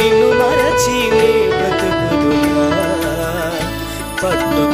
నిన్ను మరచి నే బ్రతుకుదునా? పట్టు